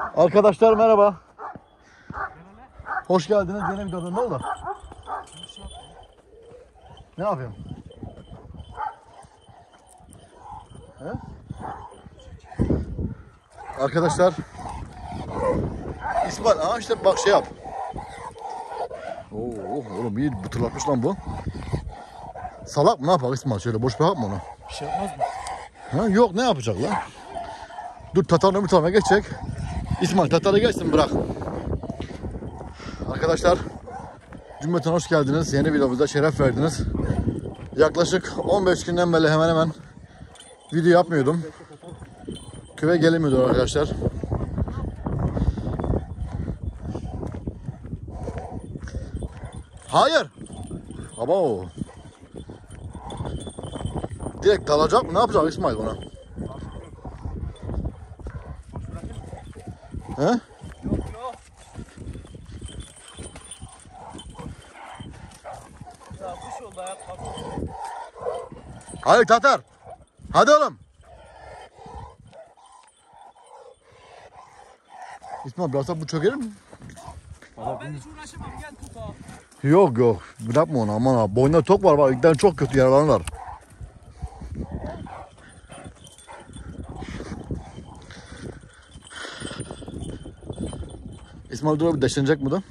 Arkadaşlar merhaba. Hoş geldiniz. Yeni bir tadında oldu. Ne yapayım? He? Arkadaşlar İsmail aa işte bak şey yap. Oo oğlum iyi bıtırlatmış lan bu. Salak mı ne yapar İsmail şöyle boş bırakma onu. Bir şey yapmaz mı? Ha, yok ne yapacak lan? Dur Tatar'ın öbür tarafa geçecek. İsmail Tatar'a geçsin bırak. Arkadaşlar cümleten hoş geldiniz. Yeni videomuzda şeref verdiniz. Yaklaşık 15 günden beri hemen hemen video yapmıyordum. Köye gelemiyordu arkadaşlar. Hayır. Aba Direkt dalacak mı? Ne yapacak İsmail buna? He? Yok yok. Ya. Hayır Tatar. Hadi oğlum. İsmail biraz bu çökerir mi? Ben hiç uğraşamam gel tut ha. Yok yok. Bırakma onu aman abi. Boynunda tok var bak. İlkten çok kötü yaralanırlar. İsmail dur abi deşlenecek mi da?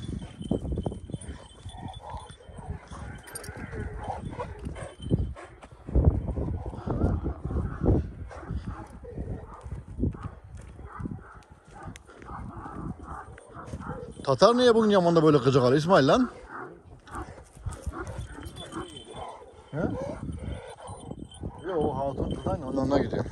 Tatar niye bugün Yaman'da böyle kıcık arıyor İsmail lan? He? Yok o hatun kızayla onunla gidiyor.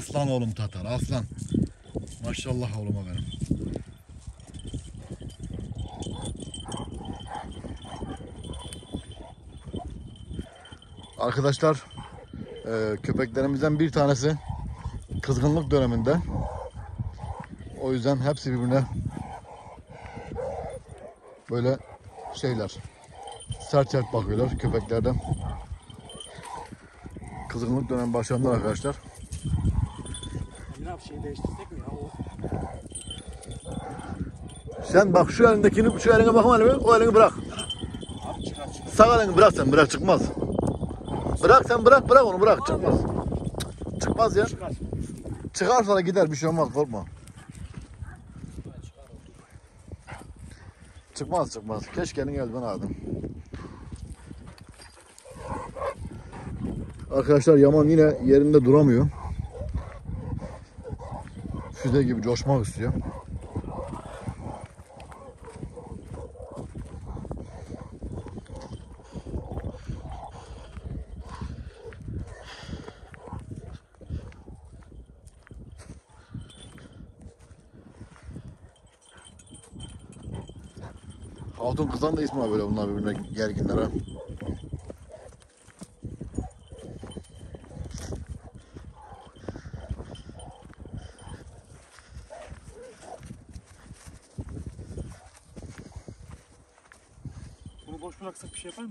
Aslan oğlum Tatar aslan. Maşallah oğluma benim. Arkadaşlar e, köpeklerimizden bir tanesi kızgınlık döneminde. O yüzden hepsi birbirine böyle şeyler sert sert bakıyorlar köpeklerden. Kızgınlık dönemi başlandı arkadaşlar. Emre abi şeyi değiştirsek mi ya o? Sen bak şu elindekini şu eline bakma elime o elini bırak. Abi çıkar çıkar. Sağ elini bırak sen bırak çıkmaz. Bırak sen bırak bırak onu bırak çıkmaz. Çıkmaz ya. Çıkar. Çıkar sonra gider bir şey olmaz korkma. Çıkmaz çıkmaz. Keşke elini elden aldım. Arkadaşlar Yaman yine yerinde duramıyor. Füze gibi coşmak istiyor. Hatun kızan da ismi böyle bunlar birbirine gerginler ha. Bunu boş bıraksak bir şey yapar mı?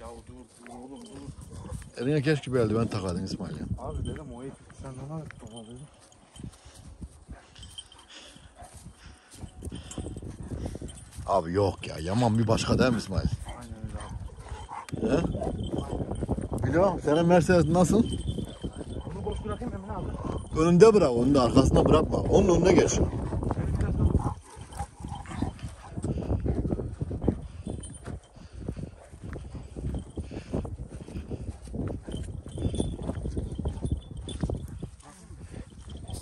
Ya dur dur oğlum dur. Eline keşke bir eldiven takardın İsmail ya. Abi dedim o eti sen ne var baba dedim. Abi yok ya Yaman bir başka değil mi İsmail? He? Biliyorum senin Mercedes nasıl? Bunu boş bırakayım Emre abi. Önünde bırak onu da arkasında bırakma. Onun önüne geç.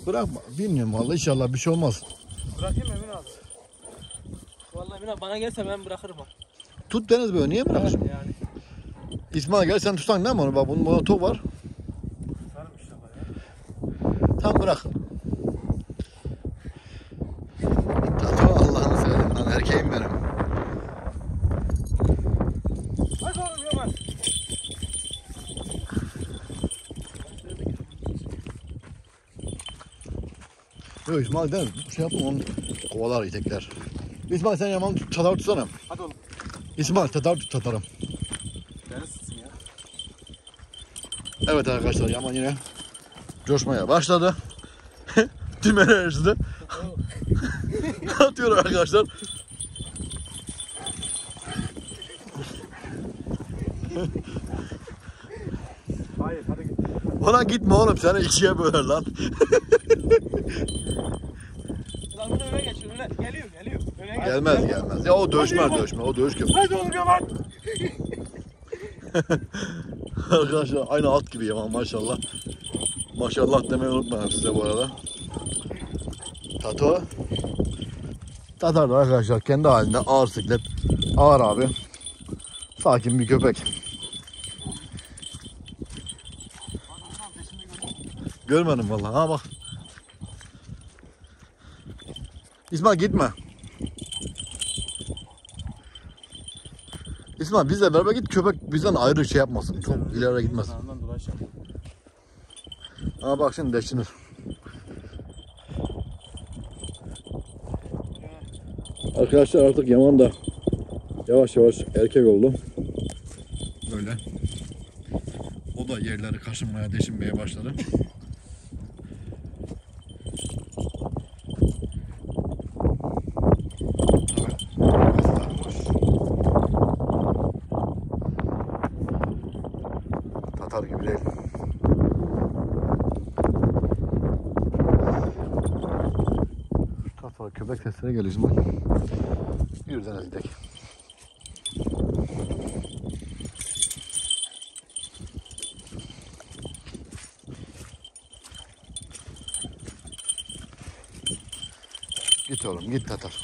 Bırakma. Bilmiyorum vallahi inşallah bir şey olmaz. Bırakayım Emin abi. Vallahi Emin abi bana gelse ben bırakırım ha. Tut Deniz böyle niye bırakıyorsun? Yani. İsmail gel sen tutsan ne onu bak bunun buna top var. Tam bırak. Tatlı Allah'ını severim lan erkeğim benim. Hadi oğlum yavaş. Yok İsmail değil mi? Şey yapma onu kovalar itekler. İsmail sen yaman çatar tutsana. Hadi oğlum. İsmail çatar tut çatarım. Evet arkadaşlar Yaman yine coşmaya başladı. Tüm enerjisi de atıyor arkadaşlar. Hayır hadi git. Ona gitme oğlum seni ikiye böler lan. Lan bunu öne geç öne. Geliyor geliyor. Öne geç. gelmez gelmez. Ya o dövüşmez dövüşme o dövüş köpek. Hadi oğlum Yaman. Arkadaşlar aynı at gibi Yaman maşallah. Maşallah demeyi unutmayın size bu arada. Tato. Tatar da arkadaşlar kendi halinde ağır siklet. Ağır abi. Sakin bir köpek. Görmedim vallahi. Ha bak. İsmail gitme. İsmail bizle beraber git köpek bizden ayrı şey yapmasın. Çok ileri gitmez. Ama bak şimdi deşinir. Arkadaşlar artık Yaman da yavaş yavaş erkek oldu. Böyle. O da yerleri kaşınmaya, deşinmeye başladı. Tatar gibi değil. Sesine geliyor İsmail. Yürüden gidelim. Git oğlum git Tatar.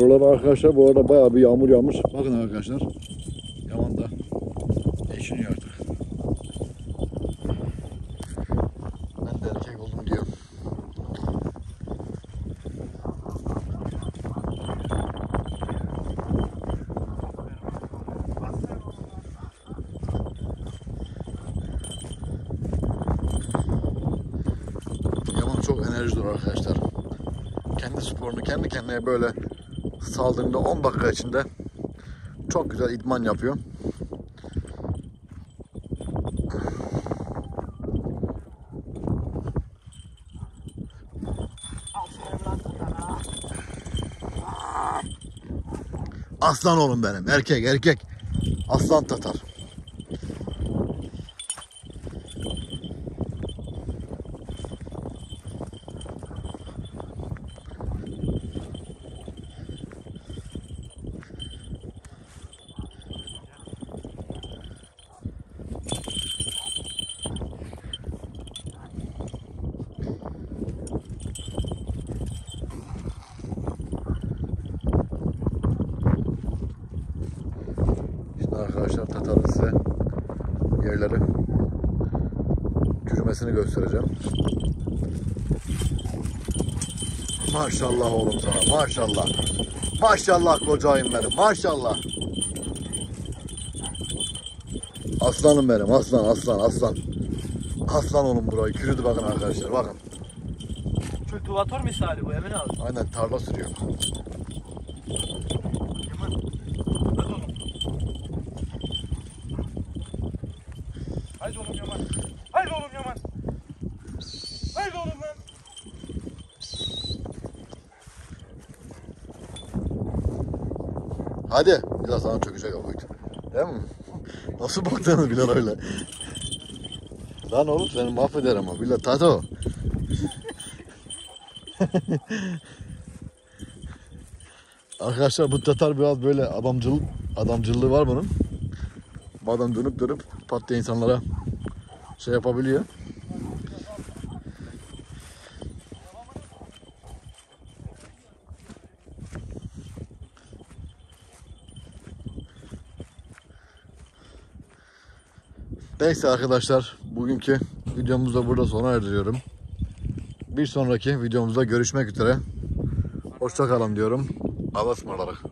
Buralar arkadaşlar bu arada bayağı bir yağmur yağmış. Bakın arkadaşlar. Yaman da eşiniyor artık. Ben de erkek oldum diyor. Yaman çok enerjili arkadaşlar. Kendi sporunu kendi kendine böyle saldığında 10 dakika içinde çok güzel idman yapıyor. Aslan oğlum benim. Erkek erkek. Aslan Tatar. Şimdi arkadaşlar Tatar'ın size yerleri çürümesini göstereceğim. Maşallah oğlum sana maşallah. Maşallah kocayım benim maşallah. Aslanım benim aslan aslan aslan. Aslan oğlum burayı çürüdü bakın arkadaşlar bakın. Kültivatör misali bu Emin abi. Aynen tarla sürüyor. Yaman. Hadi oğlum. Haydi oğlum Yaman. Haydi oğlum Yaman. Haydi oğlum lan. Hadi. Biraz sana çökecek o boyut. Değil mi? Nasıl baktığını bilen öyle. Lan oğlum seni mahvederim ama. Bilal Tato. Arkadaşlar bu Tatar biraz böyle adamcıl adamcıllığı var bunun. Bu adam dönüp dönüp pat diye insanlara şey yapabiliyor. Neyse arkadaşlar bugünkü videomuzu da burada sona erdiriyorum. Bir sonraki videomuzda görüşmek üzere. Hoşçakalın diyorum. Allah'a ısmarladık.